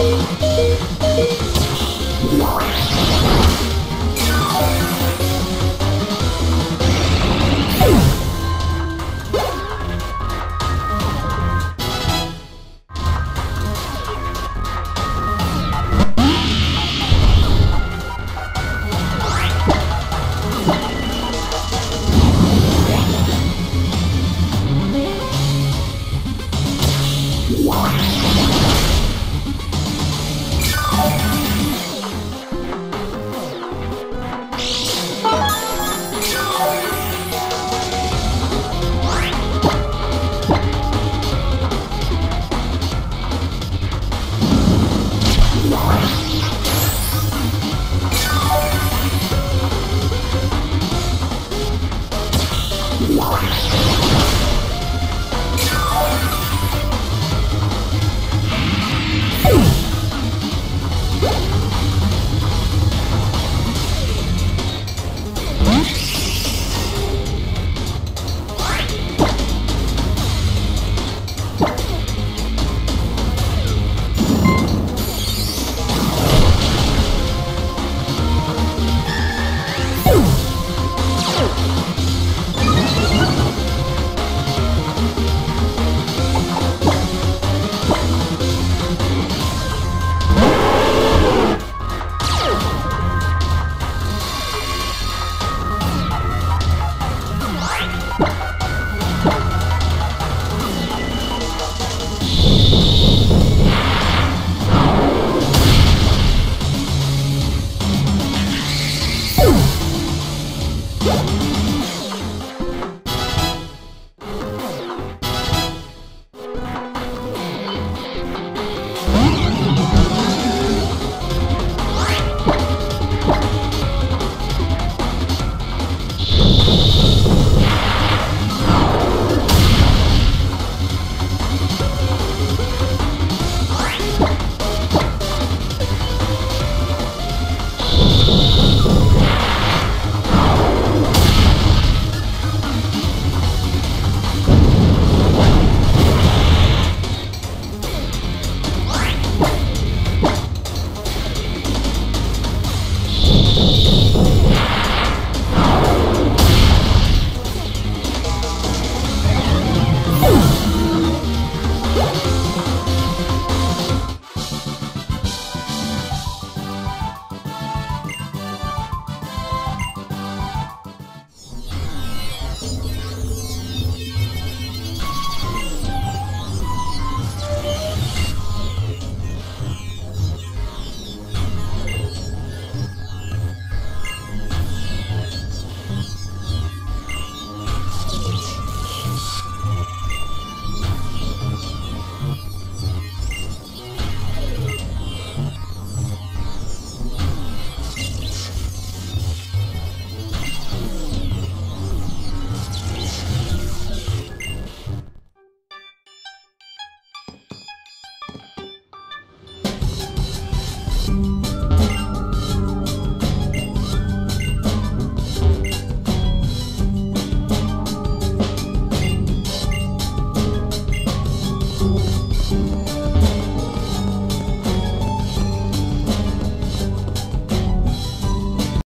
Música Wow. Yeah.